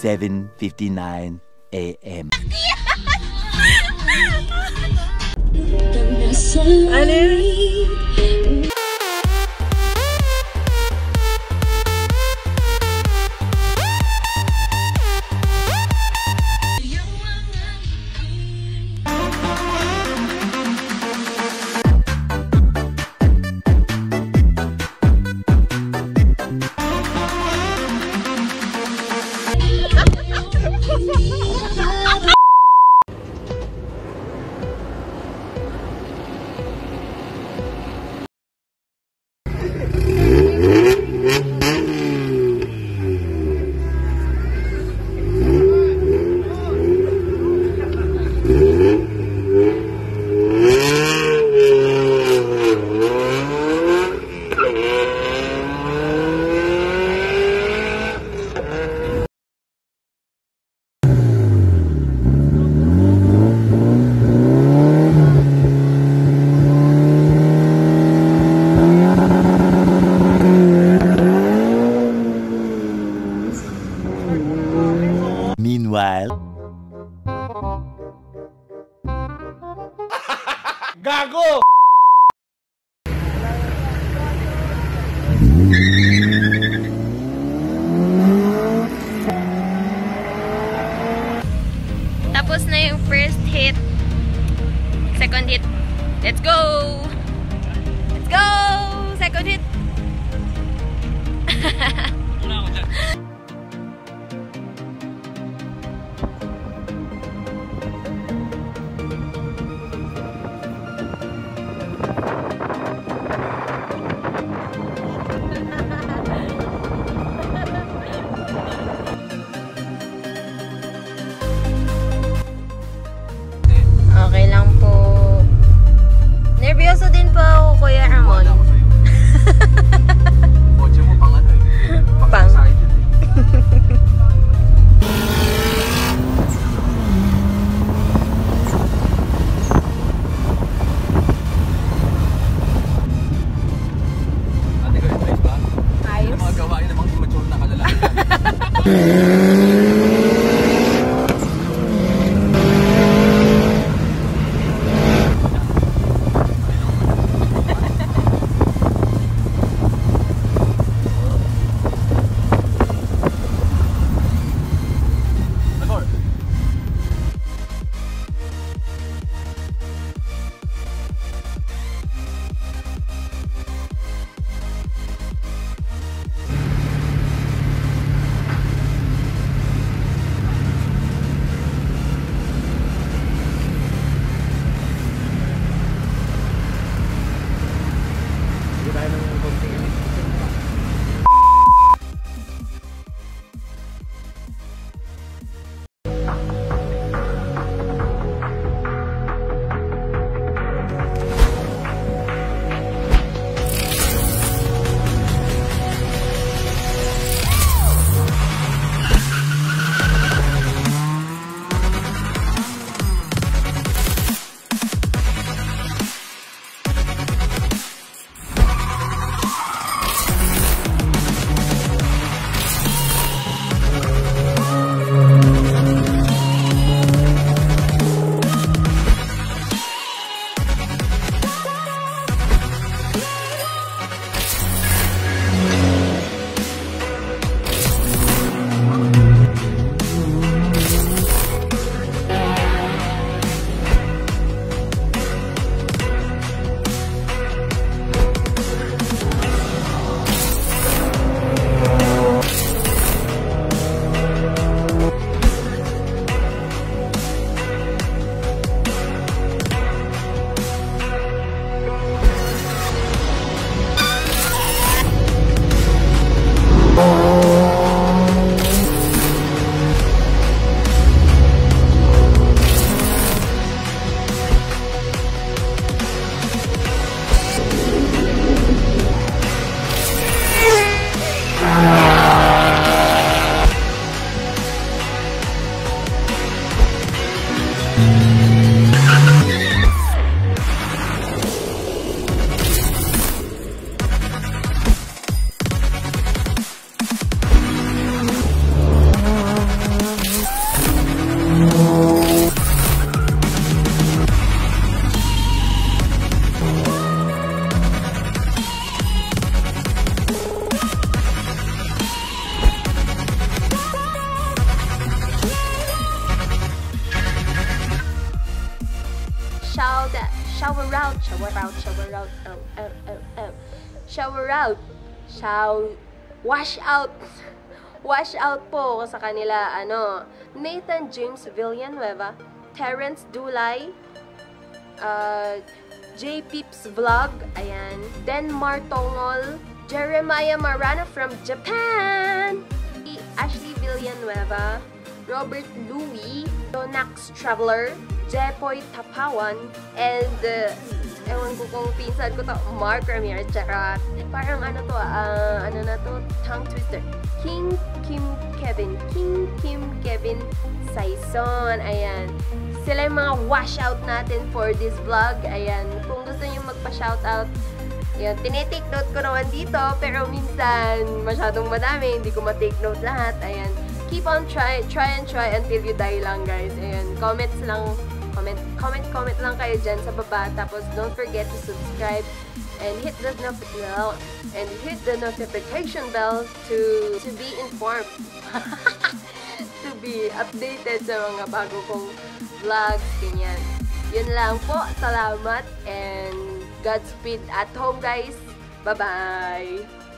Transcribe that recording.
7:59 a.m. Alin? Gago! Tapos na yung first hit. Second hit. Let's go! Let's go! Second hit. shower out, shower out, shower out, oh, oh, oh, oh. Shower out, shower, wash out. Wash out po sa kanila, ano, Nathan James Villanueva, Terrence Dulay, uh, J Peeps Vlog, ayan, Den Martongol, Jeremiah Marana from Japan, Ashley Villanueva, Robert Louis, Donax Traveler, Jepoy Tapawan, and uh, ewan ko kung pinsan ko to, Mark Ramirez, tsaka parang ano to, ah, ano na to, tongue twister. King Kim Kevin, King Kim Kevin Saison, ayan. Sila yung mga washout natin for this vlog, ayan. Kung gusto nyo magpa-shoutout, Ayan, tinitake note ko naman dito, pero minsan masyadong madami, hindi ko ma-take note lahat. Ayan, keep on try, try and try until you die lang, guys. Ayan, comments lang, comment, comment, comment lang kayo dyan sa baba. Tapos, don't forget to subscribe and hit the notification and hit the notification bell to to be informed to be updated sa mga bago kong vlogs, ganyan. Yun lang po. Salamat and Godspeed at home, guys. Bye-bye!